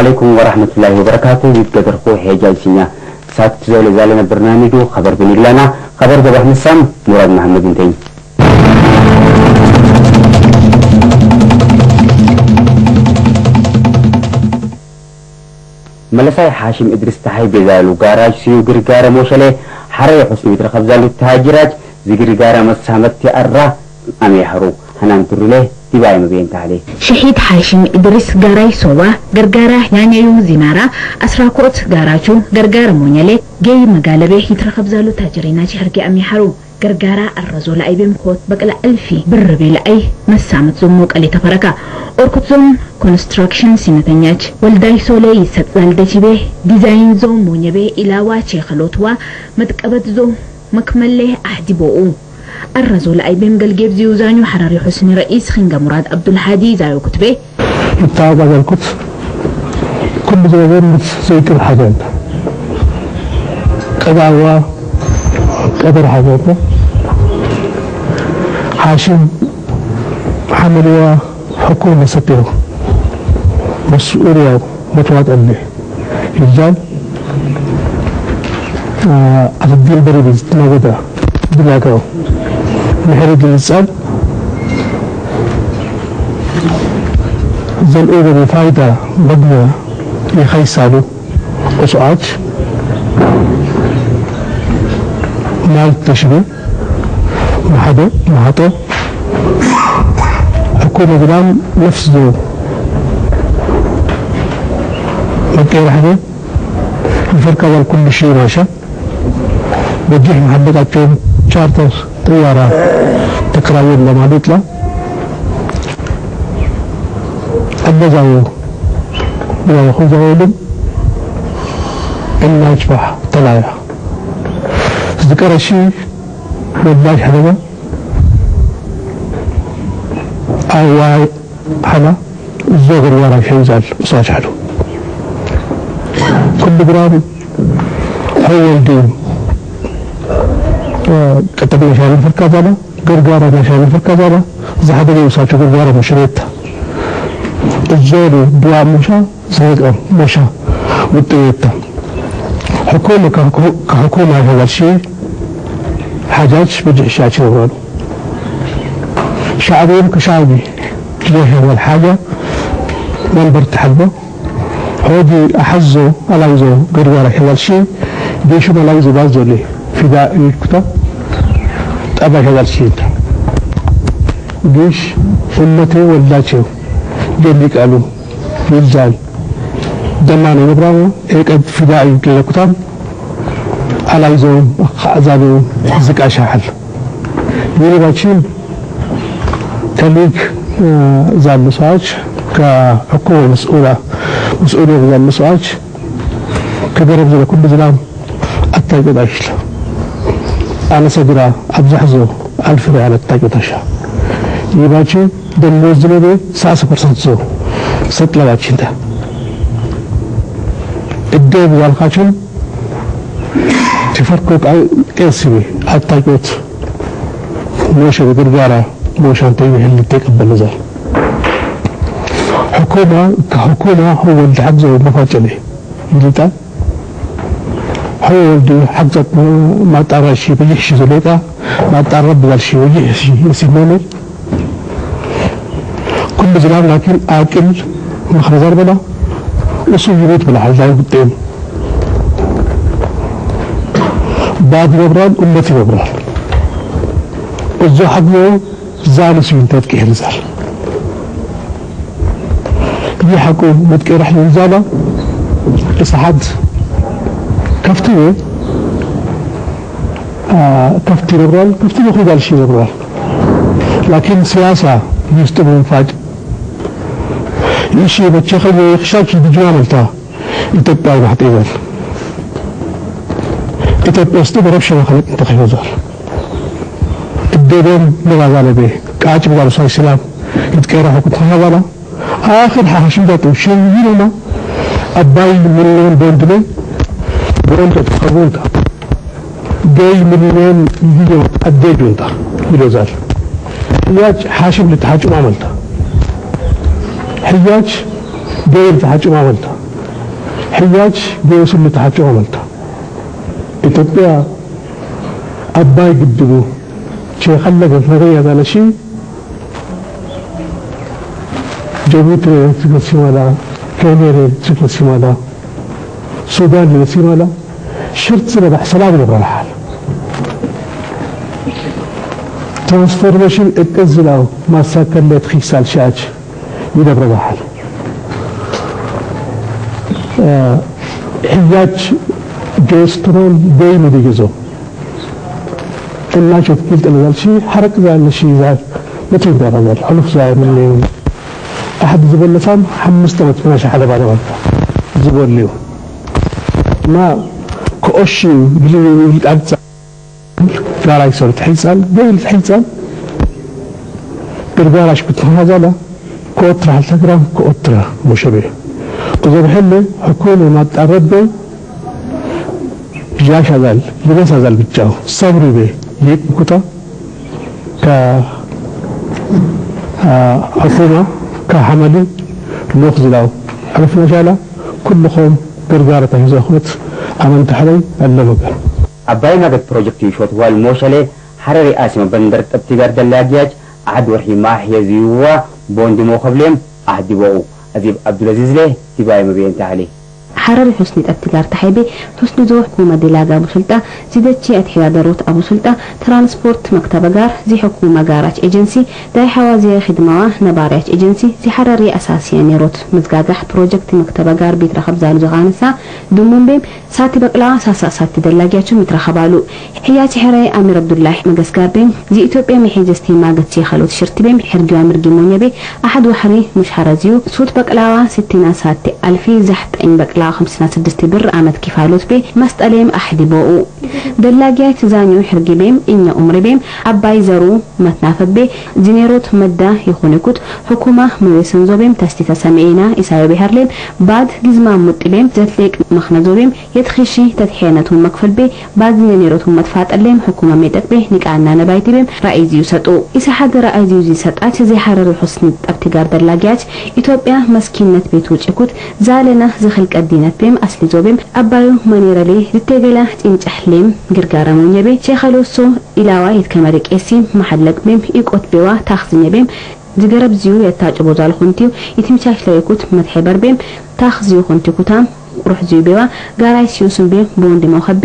alaikum warahmatullahi wabarakatuh yidgadar ko heejaysinya saat zole zalena barnaamiju khabar biniglana khabar gabah nisam murad mahamad intay መለሳይ ሓሽም እድሪስ ታሃይ ቤዛሉ ጋራጅ ስዩ ግርጋረ ሞሸሌ ሓረይ ሕስኑ ይትረ ካብዛሉ ተሃጅራጅ ዝግርጋረ መሳመት ይኣራ ኣመይ ሃሩ ሃናን ትሩሌ ibaayuma beentaalee. Shahiid Haashim Idris gaaraa Soobaa gargaaraa Nyaanyayuu Zinaaraa Asraakoot Gaaraachuu gargaara Moonyalee geeyi magaalabee hitira kabzaalu taajireenaachi hargee amee haruu gargaaraa arrazoo la'ay beemkoot baqala alfii birrabee la'ay massaamat zommoo qalee tafaraka orkut zoon ኮንስትራክሽን ሲነተኛች ወልዳይ ሶሌ ይሰጥዛል ደችቤ ዲዛይን ዞ ሞኘቤ ኢላዋ ቼኸሎትዋ መጥቀበት ዞ መክመሌ አህዲ ቦኡ الرزو لأي بيم قلقيب زيوزانيو حراري حسني رئيس خنقة مراد عبد الحادي زايو كتبه. التعب على القدس. كل زمان زيت الحاجات قدعوا قدر حاجاتنا حاشم حملوا حكومة ستيرو مسؤولية متوات أني محرد الإنسان زل أوبا بفايدة بدنا يخيسالو وسؤال مال تشبه. محدو محطو. حكومة بلان نفسه مكي رحمة. الفرقة والكل شيء ماشا وجه محبتك شارتر طيارة تكراوين لما بيطلع. بلا يخوز غيلم إلا يشبح. طلايا ذكر الشيء بلاش حلوة أواي حلا الزوغر ورا شيزال وصاج حلو كل جرام هو الدين. زالا قرقارة مشان الفرقة زالا زحد لي وصاچو قرقارة مشريتا الزولي دعاء مشا زيقا مشا وطيتا حكومة كحكومة هذا الشيء حاجات بجع شاشة نقولوا شعبين كشعبي ليه أول حاجة من برتحبه هودي أحزو ألايزو قرقارة هذا الشيء جيشو ألايزو بازو ليه فداء الكتاب طبعا هذا الشيء جيش أمتي ولاچو جلي قالوا يلزال دمان يبراو ايك فداء الكتاب على يزوم عذابو زكا شاحل يلباچين تليك زال مساج كحكومة مسؤولة مسؤولية زال مساج كدرب زي كل على صدره أبزحزه ألف ريال على التاجوتشا يباچه دم وزنه ده ساس پرسنت سو ست باچين ده الدب والخاشن تفرقك أي إنسبي التاجوت موشة بقرقارة موشة هل تيك تقبل نزار حكومة كحكومة هو اللي حبزه ومفاجأ له هو اللي حجزت ما تعرف شيء بيحشي زليتا ما تعرف بقال شيء ويحشي يسمونه كل زمان لكن آكل مخرجات بلا وصو يريد بلا حاجة قدام بعد مبران أمتي مبران وزو حقه زال سوينتات كيه نزال دي حقه متكي رح ينزالا إسحاد كفتي آه كفتي مبران كفتي مخرج على شيء مبران لكن سياسة يستمر فاجئ يشي بتشخل يخشاك بجوان التا. يتبقى واحد إيمان. يتبقى استبقى ربشة وخلق أنت خيوزار الديدين لغا ذالي به كاعج بغالو صلى السلام يتكيرا حكوت خيوالا آخر حاشم ذاتو برونتا تقابونتا داي مليون يجيو أديجونتا يلو زال حياج حاشم لتحاج ما عملتا حياج داي لتحاج ما عملتا حياج بيوسم لتحاج ما عملتا إتبقى أباي قدبو شيخ الله قفرية هذا الشيء جبوت تقسم هذا كاميرا تقسم هذا ሲሞላ ሱዳን ሲሞላ ሽርጥ ስለባሕ ሰላም ይብረልሓል ትራንስፎርሜሽን እቅድ ዝላው ማሳከለት ኺሳል ሻች ይደብረባሃል ሕያጅ ጌስትሮን በይኑ ዲግዞ ጥላቸው ትክልጥ ንዛል ሺ ሓረቅ ዛለ ሺ ዛል መቶ ይደረጋል ሕሉፍ ዛ ምን ኣሓድ ዝበለሳም ሓሙስተ ዓመት ምናሻ ሓደ ባለ ባልታ ዝበልዩ ما كأشي بلي أبتع داراي صار تحيسال بيل تحيسال برباراش بتهذا لا. كوترا على تقرأ؟ كوترا مشابه. قدر حل حكومة ما تقرب بي جاش هذال لبس هذال بتجاو. صبري بي ليك بكتا. ك آه، حكومة. كحملي. نوخذ له. عرفنا شالا. كلهم قرقارة هزا عمان تحري اللوغة عباي ناقة بروجيكتي شوت حراري آسيما بندر تبتقار دلاجياج عاد ورحي ماحيا زيوا بوندي موخبليم أهدي بوغو عزيب عبدالعزيز ليه مبين تحليه حرر حسن التجار تحبي حسن ذو حكومة دلاغ أبو سلطة زيدت شيء أتحيا دروت أبو سلطة ترانسبورت مكتبة جار زي حكومة جارات إجنسي داي حوازي خدمة نبارات إجنسي زي حرري أساسيا نيروت يعني مزقاقح بروجكت مكتبة جار بيترخب زانو زغانسا دمون بيم ساتي بقلا ساسا ساتي دلاغياتو مترخبالو حياتي حري أمير عبد الله مقسقار بيم زي إتوبيا محيجستي ما قد سيخلوت شرت بيم حرقوا مرقي مونيا بي أحد وحري مش حرزيو. صوت بقلاوة ستين ساتي ألفي زحت إن بقلاوة 56 ብር ዓመት ኪፋሎት ቤ መስጠለይም ኣሕዲቦኡ ደላጊያ ትዛኙ ሕርጊቤም እኛ ኡምሪቤም ኣባይ ዘሩ መትናፈቤ ጅኔሮት መዳ ይኹንኩት ሕኩማ ምቤስን ዞቤም ተስቲ ተሰሚዒና ኢሳዮ ብሄርሌም ባድ ግዝማ ሙጥሌም ዘትሌቅ መኽነዞቤም የትኺሺ ተትሔነቱን መክፈልቤ ባድ ጅኔሮቱን መትፋጠሌም ሕኩማ ሜጠቅቤ ንቃና ነባይትቤም ራእይ ዝዩ ሰጡ ኢሳ ሓደ ራእይ ዝዩ ዝሰጣች ዘይሓረሪ ሑስኒ ጠብቲ ጋር ደላጊያች ኢትዮጵያ መስኪነት ቤት ውጭኩት ዛለና ዝኽልቀዲነ nyapem asli zobem abbayo manirale ditegela cincahlem girgaramo nyabe shekhaloso ilawa itkamadqesim mahallakmem iqotbewa taxzinyabem የታጭቦ ዛልኹን ትዩ ለይኩት መትሐ በርቤ ኹንቲ ኩታም ቁሩሕ ዝዩ ቤዋ ጋራይ ሲዩ ቦንድ መውኸቤ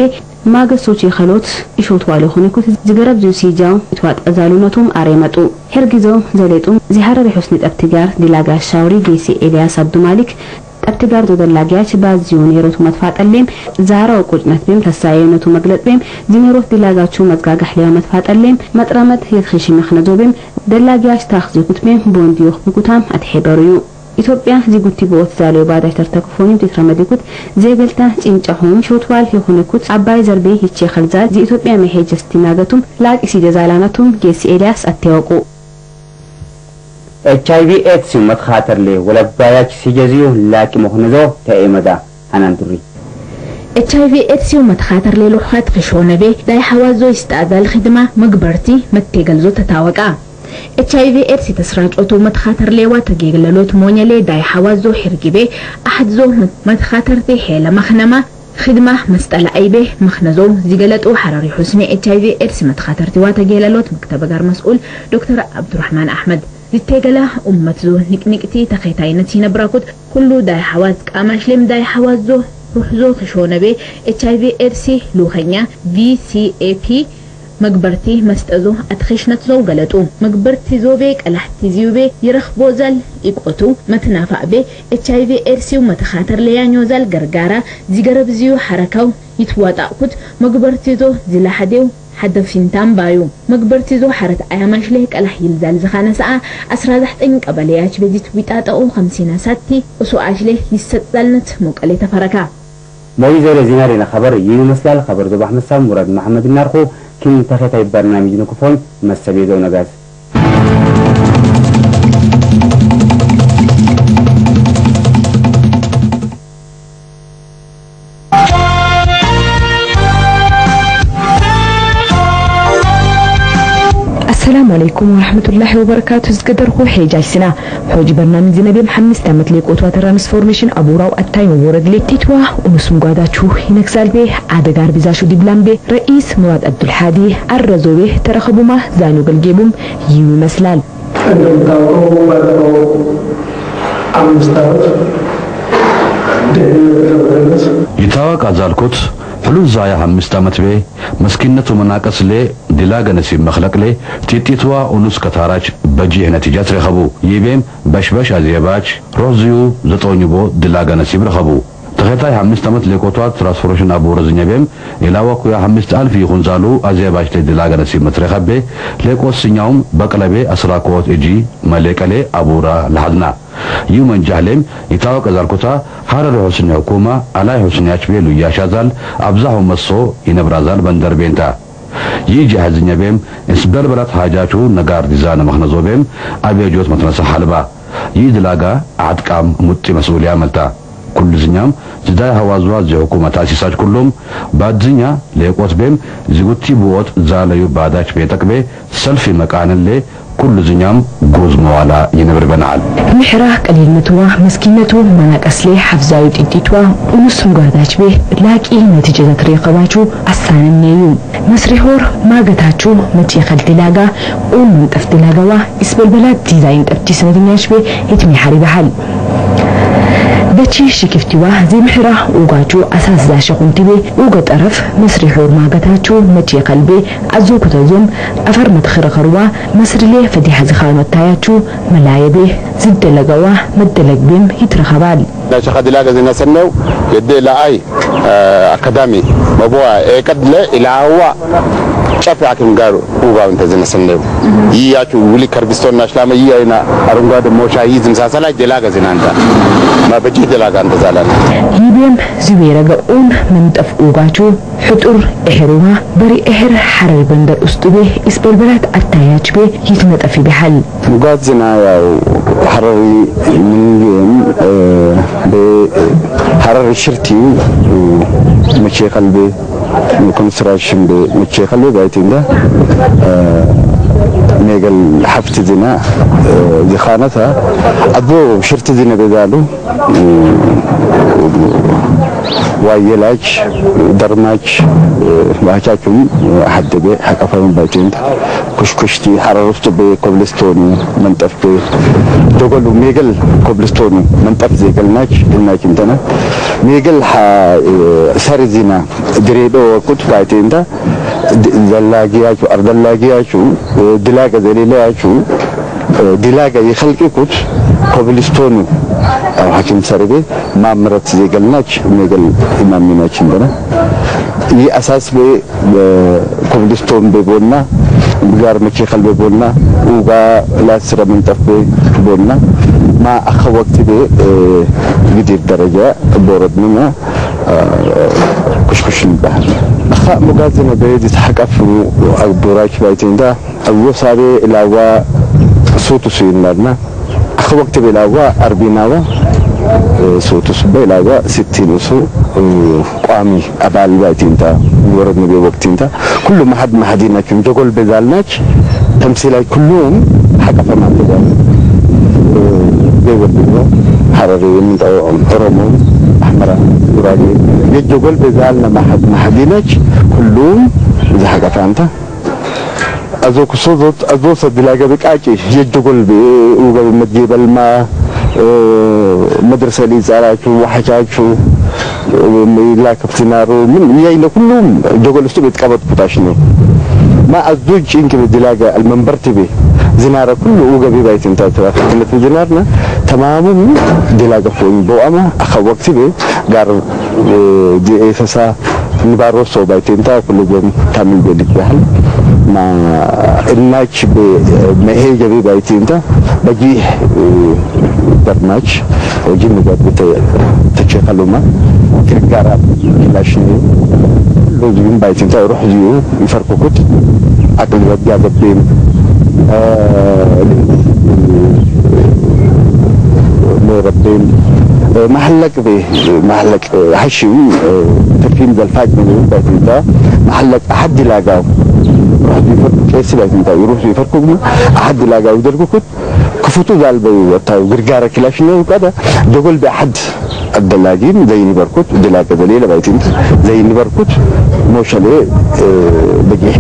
ማገሶች የኸሎት እሾት ዋለ ኹኒኩት ዝገረብ ዝዩ ሲጃው ይትዋጠ ዛሉነቱም አሬመጡ ሄርጊዞ ዘሌጡም ዚሃረሪ ሑስኒ ጠብቲ ጋር ዲላጋ ሻውሪ ጌሲ ኤልያስ አብዱ ማሊክ ጠብቲ ጋር ዶደላጊያች ባዚዮን የሮቱ መጥፋጠሌም ዛራው ቁጭነት ቤም ተሳየነቱ መግለጥ ቤም ዚኔሮት ዲላጋቹ መዝጋጋህ ሊያ መጥፋጠሌም መጥረመት የትኺሽ መኽነዞ ቤም ደላጊያች ታኽዚኩት ቤም ቦንዲዮኽ ብኩታም አትሄበሩዩ። ኢትዮጵያ ዚጉቲ ቦት ዛሌው ባዳሽ ተርተክፎኒም ትትረመዲኩት ዜገልታ ጭንጨሁም ሾትዋል የሆነኩት አባይ ዘርቤ ይቼ ኸልዛል ዚኢትዮጵያ መሄጅ ስቲናገቱም ላቂ ሲጀዛላናቱም ጌሲ ኤልያስ አትያወቁ ኤች አይቪ ኤድስ መትኻተር ሌ ወለባያች ሲጀዚዩ ላቂ መኽነዞ ተኤመዳ አናን ዱሪ ኤች አይቪ ኤድስ መትኻተር ሌ ሉሓት ክሾነበ ዳይ ሐዋዞ ይስተአዛል ኽድማ መግበርቲ መቴገልዞ ተታወቃ ኤች አይቪ ኤድስ የተስራጮቱ መትኻተር ሌዋ ተጌግለሎት ሞኘሌ ዳይ ሐዋዞ ሕርጊቤ አሕድዞ መትኻተርቲ ሄለ መኽነማ خدمة مسألة أيبه مخنزو زيجلتو حراري حسني اتش اي في ارس متخاطرتي واتا جيلالوت مكتب جار مسؤول دكتور عبد الرحمن أحمد زتيجلا أمتزو نكنكتي تخيتاينتي نبراكوت كله داي حواز. كامشلم داي حوازو روحزو خشونه بي. اتش اي في ايدسي لوخنيا في سي اي بي مقبرتي مستأذو أتخشنت زو قلتو مقبرتي زو بيك ألحتي زيو بي. يرخبو زل إقوتو متنافع بي. اتشاي في إرسي ومتخاتر ليانيو زل قرقارا زي قرب زيو حركو يتواطعكوت زو زي ዞ ሓረት ኣያማሽለ ቀላሕ ይልዛል ዝኻነ ሰዓ 19 ቀበለያች በዚት ዊጣጠኡ 50 ሳቲ እሱ ኣሽለ ይሰጥዛልነት ሞቀሌ ተፈረካ ሞይ ዘለ ዚናሪና ኸበር ይህ ይመስላል ኸበር ዞብ ኣሕመድ ሳብ ሙራድ መሐመድ እናርኹ ኪን ተኸታይ በርናሚጅ ንክፎን መሰብ የዘው ነጋዝ السلام السلام عليكم ورحمة الله وبركاته زقدر هو حيجاج سنة حوج برنامج زنبي محمد تامت ليك أوتوا ترانسفورميشن أبو راو التايم ورد لي تيتوا ونسم قادا شو هنكسال به عادة غار بزاشو دبلان به رئيس مواد عبد الحادي الرزو به ترخبو ما زانو قلقيبم يوي مسلال እንደምታውቀው ባለፈው አምስት ዓመት ደህንነት ይታወቃ ዛልኩት ፍሉዛ ያ አምስት ዓመት ቤ መስኪነቱ መናቀስሌ ዲላ ገነሲ መኽለቅሌ ጢጢትዋ ኡኑስ ከታራች በጂ ህነት ጃት ረኸቡ። ይቤም በሽበሽ አዜባች ሮዚዩ ዘጦኝቦ ዲላ ገነሲ ረኸቡ። ተኸታይ ሓምስት ዓመት ሌኮቷ ትራንስፎርሜሽን ኣብ ወረዝኛ ቤም ኢላዋኩ ያ ሓምስት አልፍ ይኹን ዛሉ አዜባች ለድላ ገነሲ መትረኸቤ ሌቆስኛውም በቅለቤ አስራኮት እጂ መሌቀሌ አቡራ ለሃድና። ይህ መንጃህሌም ይታወቀ ዛልኩታ ሀረር ሑስኒ ሁኩማ አላይ ሑስኒያች ቤሉ እያሻዛል አብዛሁ መሶ ይነብራዛል በንደር ቤንታ። ይህ ጃህዝኛ ቤም እንስበልበላት ሃጃቹ ነጋር ዲዛነ መኽነዞ ቤም አብየጆት መትነሳ ሐልባ። ይህ ድላጋ አጥቃም ሙጢ መስኡልያ መልታ ኩሉ ዝኛም ዝዳይ ሀዋዝዋ ዘሁኩማ ታሲሳች ኩሎም ባድዝኛ ሌቆት ቤም ዝጉቲ ብዎት ዛለዩ ባዳች ቤጠቅቤ ሰልፊ መቃንሌ ኩሉ ዝኛም ጉዝ መዋላ ይነብር በነዓል ምሕራ ቀሊልነትዋ መስኪነቱ መናቀስሌ ሓፍዛዊ ጢጢትዋ ኡኑስ ምጓዳች ቤ ላቂ ነቲጀታት ረኸባችሁ አሳንነዩ መስሪሖር ማገታችሁ መቲኸል ድላጋ ኡን መንጠፍ ድላጋዋ ይስበልበላት ዲዛይን ጠብቲ ስነትኛች ቤ የትሚ ሓሪባሃል بچی شکفتی و زمحرا اوگا چو أساس داشت کنتی به اوگا طرف مصری حور ماگتا چو مچی قلبی از أو کتازم افر مدخر خروا مصری لی فدی حزی خامت تایا چو ملای زد لگوا مد لگ بیم هیت رخبال ناشا خد لاغ سنو يدي لا اي مبوا اي قد chape akin garo kuga wanta zina sanne yi ya ki wuli karbiston na shlama yi yana arunga da mosha yi zin sasala jela ga zinanta ma baji jela ga anta zalana hibem zuwera ga un min taf ugacho hutur ehruwa bari ehr harar bandar ustube isbalbalat attayach be yitna tafi bihal ugat zina ya harari min yem be harari shirti mace kalbe ንኮንስትራክሽን ብሙቼከሉ ጋይቲንዳ ሜገል ሓፍቲ ዝና ዝኻነታ ኣቦ ሽርቲ ዝነበዛሉ ዋየላች ደርማች ባቻችሁም ሓደገ ሓቀፋም ባይቴንታ ኩሽኩሽቲ ሐረር ውስጥ በኮብልስቶኑ መንጠፍ ደጎሉ ሜገል ኮብልስቶኑ መንጠፍ ዜገልናች ድናች እንተና ሜገል ሰር ዚና ድሬዶ ወቁት ባይቴንዳ ዘላጊያቹ አርደላጊያቹ ድላገ ዘሌላያቹ ድላገ የኸልቂኩት ኮብልስቶኑ አው ሐኪም ሰርቤ ማምረት ዜገልናች ሜገል ኢማሚናች እንደና ይህ አሳስ ቤ ኮብልስቶን ቤቦና بجار مكي قلب بولنا وغا لا سر من طفي بولنا. ما أخ وقت دي آه، جديد درجة بورد بوردنا آه، كشكش البحر. أخ مقازنة بيد يتحقق في براك بايتين ده. أبو صاري إلا صوته سيدنا أخ وقت بلا أربينا ሶቱ ስበ ላዋ ስቲን እሱ ቋሚ አባል ባይቴንታ ወረድን ቤ ወቅቲንታ ኩሉ ማሐድ ማሐዲናችን ጀጎል በዛልናች ተምሲላይ ኩሉም ሐቀፈ ማተጋል በወድሮ ሐረሪ የምንጠው ኦሮሞ አሕመራ ጉራጌ የጀጎል በዛልና ማሐድ ማሐዲናች ሁሉም ዘሐቀፈ አንተ አዞ ኩሶዞት አዞ ሰድላገ በቃቂ የጀጎል ኡገ መጀበልማ መድረሰል ህጻናችሁ ዋሕቻችሁ ኢላ ከፍትናሩ ምን እያይለ ሁሉም ጀጎል ውስጥ ቤትቀበጥ ነው። ማ አዙጅ እንክብ ድላገ አልመንበር ትቤ። ዝናረ ኩሉ ውገቢ ባይት እንታትራ ክነት ዝናርና ተማሙም ድላገ ፎኝ በዋማ አኸ ቤ። ጋር ዲኤሰሳ ንባሮ ሰው ባይት እንታ ኩሉ ጎም ታሚል ቤልክ ማ እናች መሄጀ ቤ ባይት እንታ በጂህ برنامج وجي مقابلة تشغلوما كرقارة كلاشني لو زين بايتين تاي روح زيو يفرقوا كت أكل بقى بين مربين محلك به محلك حشوي تفيم ذا الفاج من بايتين تا محلك أحد لاقاو روح بيفرق كيس بايتين تا لاقاو كت غرغار كلاش نو كذا دغول بأحد الدلاجين زي نبركوت دلاجة دليل بايتين زي نبركوت موشلي بجي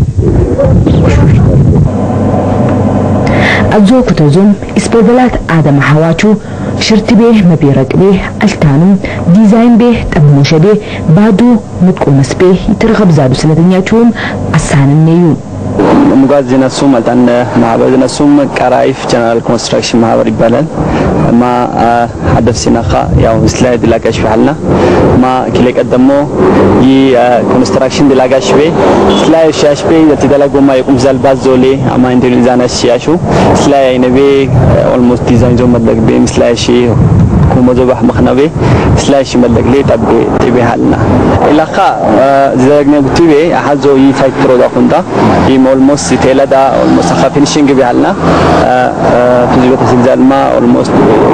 أبزو كتوزم إسبربلات آدم حواتو شرت به مبيرك به ألتانم ديزاين به تبموش به بعدو متقومس به يترغب زادو سنتنياتهم أسان النيو ሙጋዝ ዚነሱም አልታን ማህበር ዚነሱም ቀራይፍ ጀነራል ኮንስትራክሽን ማህበር ይባላል። ማ ሀደፍ ሲነኻ ያው ስላይ ድላጋሽ ፍሐልና ማ ኪሌ ቀደሞ ይ ኮንስትራክሽን ድላጋሽ ቤ ስላይ ሻሽ ቤ ተደላጎማ የቁም ዘልባዝ ዞሌ አማ ኢንዶኔዛና ሽያሹ ስላይ አይነቤ ኦልሞስት ዲዛይን ዞ መድለቅ ቤ ምስላይ ሺ سلاش ملك لي تبي تبي هالنا. إلا خا آه، زلقنا بتبي أحزو يي فايت برو دا خندا يم almost تيلا دا almost خا فينشينج بي هالنا. تزيد تزيد زلما almost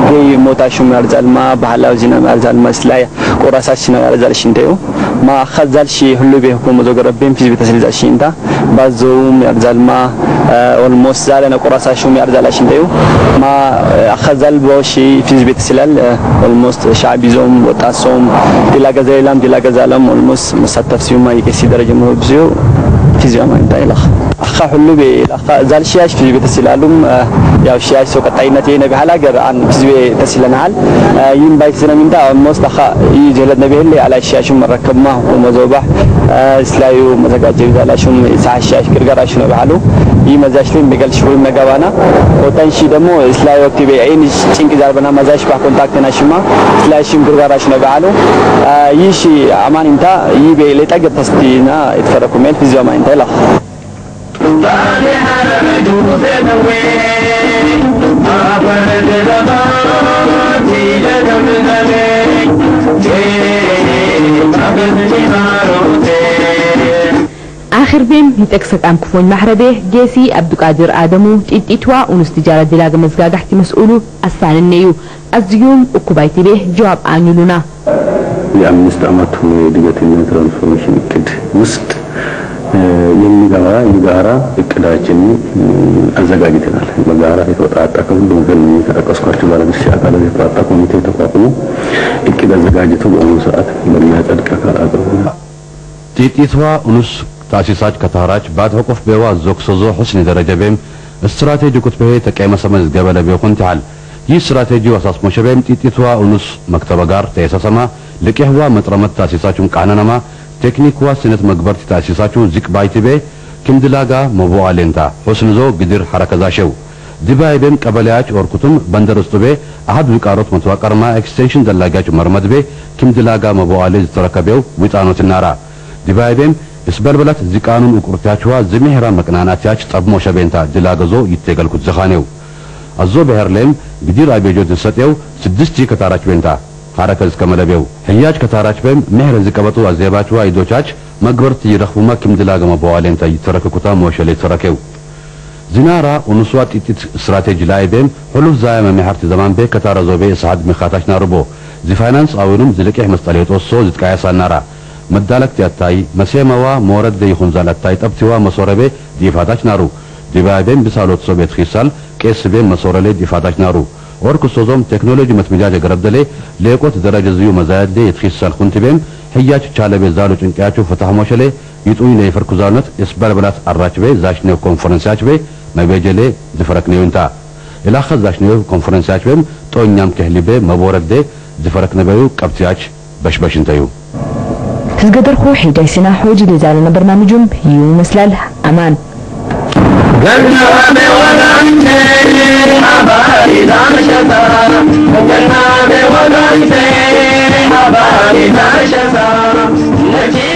جي موتاشو مرزلما بحالا وزينا مرزلما سلاي وراساشنا مرزلشين تيو. ما خزال شي هلو به حكومة زوج ربين في بيت سلزا دا بازوم يرزال ما آه، والموس زال أنا قراصة شو ميرزال شين ديو ما آه، خزال بوشي في بيت سلال والموس شعبي زوم وتاسوم دلا جزالم دلا جزالم والموس مسات ما يكسي درجة مهبزيو في زمان دا إلخ أخا حلو بي الأخا زال شياش في بتسلالهم آه، يا شياش سو كتاينات ينا بحالا جر عن في بتسلنال آه، يم بايك سنا من دا موس أخا يجهل نبي اللي على شياش مركب ما ومزوبح آه، سلايو مزاج جيب على شو ساعة شياش كرجر عشان بحالو يمزاش لين بقال شوي مجوانا وتنشي دمو سلايو وقت بي عين تشينك جربنا مزاج بقى كونتاكتنا شما سلايشم كرجر عشان بحالو يشي أمان إنت يبي لتاجر تسدينا يتفرقوا مين في زمان إنت لا ይህ ቤ ለጠገብ ተስቲና የተፈረኩ ሜል ፊዚ አማን እንታ ይላል آخر بيم يتكسك أم كفون محربه جيسي عبد القادر آدمو تيتوا ونس تجارة دلاغ مزقاق احتي مسؤولو أسان النيو أزيوم وكبايتي به جواب آنيلونا የአምስት ዓመቱ የእድገትና ትራንስፎርሜሽን እቅድ ውስጥ የሚጋራ የጋራ እቅዳችን አዘጋጅተናል። በጋራ የተወጣጣ ከሁሉም ፊልም የተጠቀስኳቸው ባለድርሻ አካላት የተወጣጣ ኮሚቴ ተቋቁሞ እቅድ አዘጋጅቶ በአሁኑ ሰዓት በሚያጸድቅ አካል አቅርቦ ጢጢቷ ኡኑስ ታሲሳች ከታራች ባድ ቤዋ ዞክሶዞ ሑስኒ ደረጀ ቤም ስትራቴጂ ኩትቤ ተቀመ ሰመዝ ገበለ ቢኹን ትሃል ይህ ስትራቴጂ አሳስሞ ሸቤም ጢጢቷ ኡኑስ መክተበ ጋር ተየሰሰማ ልቂሕዋ መጥረመት ታሲሳችን ቃነነማ ቴክኒክዋ ስነት መግበርቲ ታሲሳችሁ ዝቅ ባይትቤ ክንድላጋ መቦ አሌንታ ሆስንዞ ግድር ሐረከዛሸው ድባይቤም ቀበሌያች ኦርኩቱም በንደርስጡቤ አህድ ዝቃሮት መተዋቀርማ ኤክስቴንሽን ደላጋጭ መርመድቤ ክንድላጋ መቦ አሌ ዝተረከቤው ውጣኖት ናራ ድባይቤም እስበልበላት ዝቃኑን እቁርታችዋ ዝምሕራ መቅናናትያች ጠብሞ ሸቤንታ ድላገዞ ይቴገልኩት ዘኻኔው አዞ ብሔርሌም ግዲር አቤጆ ድሰጤው ስድስት ከታራች ቤንታ ሐረከ እስከመለቤው ሕያች ከታራችበም ምሕር ዝቀበጡ አዜባችዋ ይዶቻች መግበርት ይረኽቡማ ኪምድላ ገመ በዋሌንታ ይተረከኩታ ሞሸሌ ተረከው ዝናራ ኡንስዋ ጢጢት ስትራቴጂ ላይ ቤም ሁሉፍ ዛያ መምሕርቲ ዘማን ቤ ከታረ ዞቤ ሰዓድ ምኻታች ናርቦ። ዝፋይናንስ አዊኑም ዝልቅሕ መስጠሌጦ ሶ ዝጥቃያሳ ናራ መዳለክቲ አታይ መሴመዋ ሞረደ ይኹንዛል አታይ ጠብቲዋ መሶረቤ ዲፋታች ናሩ። ዲባቤም ብሳሎት ሶቤት ኺሳል ቄስ ቤም መሶረሌ ዲፋታች ናሩ። orkusozoom teeknoolojii matmijaaja garabdalee leeqoot darajaziyyuu mazaayaddee yetkiissaan kuntibeem ህያችሁ ቻለቤ ዛሉ ጭንቅያችሁ ፍትሐ ሞሸሌ ይጡኝ ነ የፈርኩዛነት አራችቤ ዛሽኔ ኮንፈረንሲያችቤ መቤጀሌ ዝፈረክኔውንታ ኢላኸ ዛሽኔ ኮንፈረንሲያችቤም ጦኛም ከህሊቤ መቦረዴ ዝፈረክነበዩ ቀብትያች በሽበሽንተዩ ህዝገደርኩ ሒዳይ ሲና ሆጂ ሌዛለነ በርናምጁም ይመስላል። አማን። ገና Thank you.